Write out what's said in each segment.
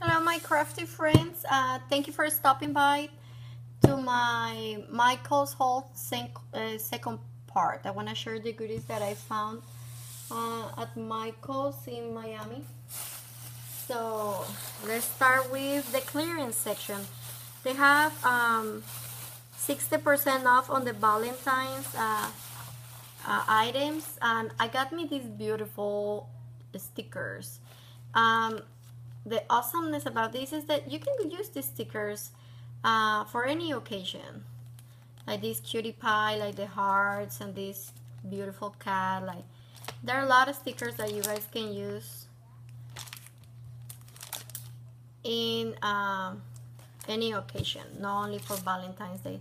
Hello, my crafty friends. Uh, thank you for stopping by to my Michael's Haul uh, second part. I want to share the goodies that I found uh, at Michael's in Miami. So let's start with the clearance section. They have 60% um, off on the Valentine's uh, uh, items, and I got me these beautiful stickers. Um, the awesomeness about this is that you can use these stickers uh, for any occasion. Like this cutie pie like the hearts and this beautiful cat like there are a lot of stickers that you guys can use. In um, any occasion not only for Valentine's Day.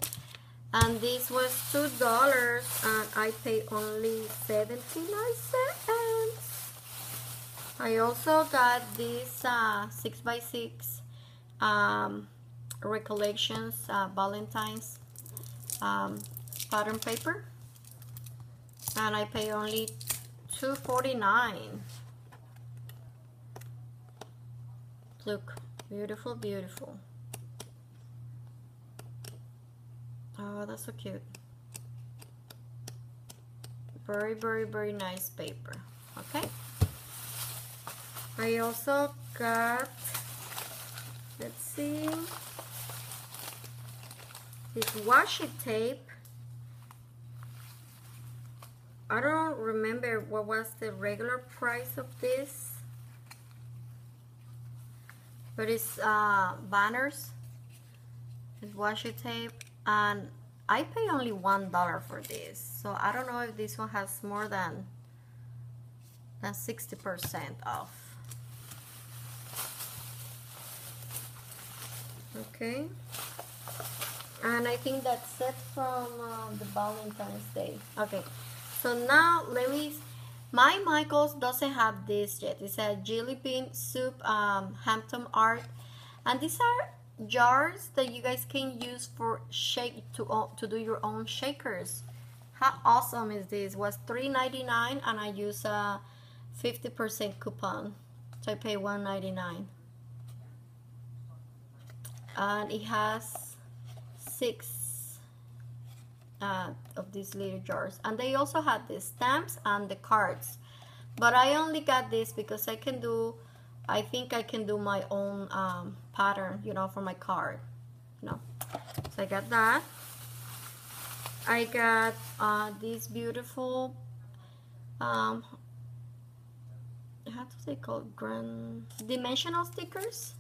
And this was two dollars and I paid only 79 cents I also got this uh, 6x6 um, recollections uh, Valentine's um, pattern paper. And I pay only 2.49 look beautiful beautiful. Oh that's so cute. Very very very nice paper okay I also got, let's see, this washi tape. I don't remember what was the regular price of this, but it's uh, banners, it's washi tape, and I pay only one dollar for this. So I don't know if this one has more than than 60% off. Okay. And I think that's it from uh, the Valentine's Day. Okay. So now let me my Michaels doesn't have this yet. It's a jelly bean soup um, Hampton art. And these are jars that you guys can use for shake to uh, to do your own shakers. How awesome is this? It was $3.99 and I use a 50% coupon. So I pay $1.99 and it has six uh, of these little jars. And they also had the stamps and the cards. But I only got this because I can do I think I can do my own um, pattern you know for my card. Know so I got that. I got uh, these beautiful um, how do they call grand dimensional stickers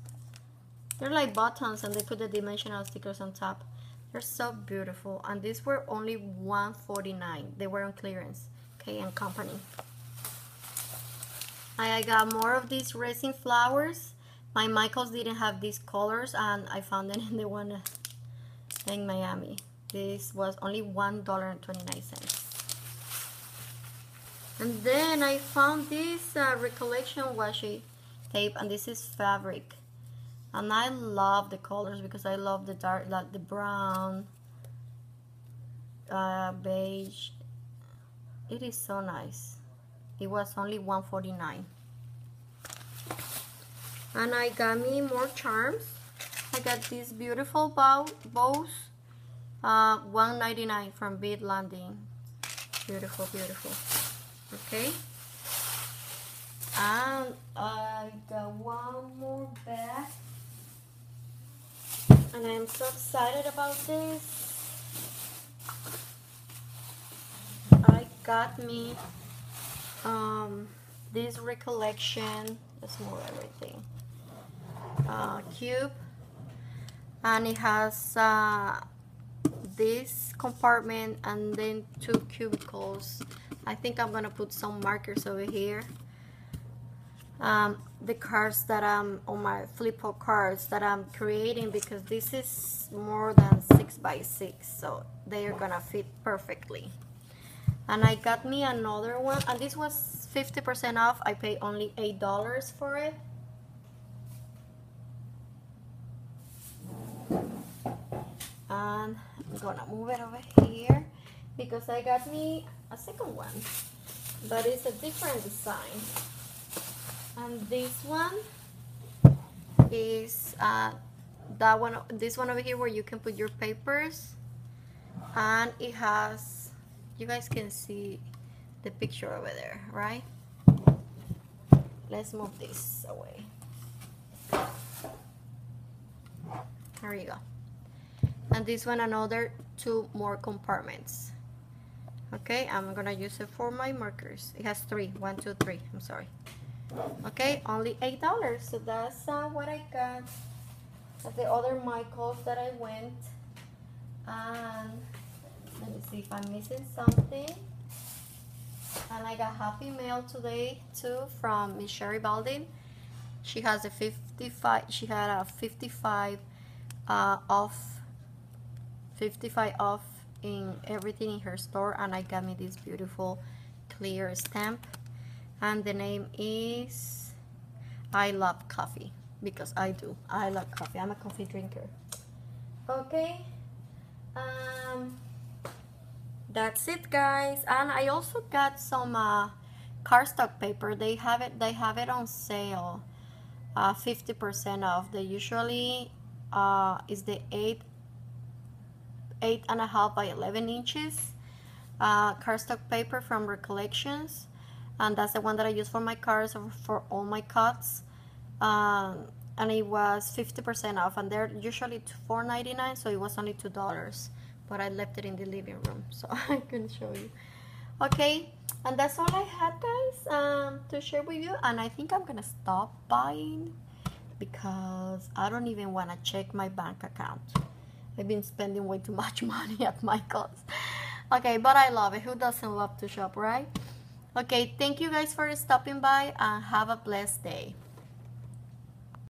they're like buttons and they put the dimensional stickers on top. They're so beautiful. And these were only 149 They were on clearance. Okay, and company. I got more of these resin flowers. My Michaels didn't have these colors and I found them in the one in Miami. This was only $1.29. And then I found this uh, recollection washi tape and this is fabric and I love the colors because I love the dark like the brown uh, beige. It is so nice. It was only 149 and I got me more charms. I got these beautiful bow bows uh, 199 from Bead Landing beautiful beautiful. Okay and I got one more bag and I am so excited about this. I got me um, this recollection, let's move everything, uh, cube, and it has uh, this compartment and then two cubicles. I think I'm gonna put some markers over here um, the cards that I'm on my Flippo cards that I'm creating because this is more than six by six so they are gonna fit perfectly. And I got me another one and this was 50% off. I paid only eight dollars for it. And I'm gonna move it over here because I got me a second one but it's a different design and this one is uh, that one this one over here where you can put your papers. And it has you guys can see the picture over there right? Let's move this away. There you go. And this one another two more compartments. Okay I'm gonna use it for my markers. It has three. One two three. I'm sorry okay only eight dollars. So that's uh, what I got. Of the other Michaels that I went. And let me see if I'm missing something. And I got happy mail today too from Miss Sherry Balding. She has a 55 she had a 55 uh, off 55 off in everything in her store and I got me this beautiful clear stamp and the name is I love coffee because I do. I love coffee. I'm a coffee drinker. Okay. Um that's it guys. And I also got some uh, cardstock paper. They have it they have it on sale uh, 50% off. They usually uh, is the 8 eight and a half by 11 inches uh, cardstock paper from Recollections and that's the one that I use for my cards or for all my cuts um, and it was 50% off and they're usually $4.99 so it was only $2 but I left it in the living room so I couldn't show you. Okay and that's all I had guys um, to share with you and I think I'm gonna stop buying because I don't even want to check my bank account. I've been spending way too much money at Michael's okay but I love it. Who doesn't love to shop right okay thank you guys for stopping by and have a blessed day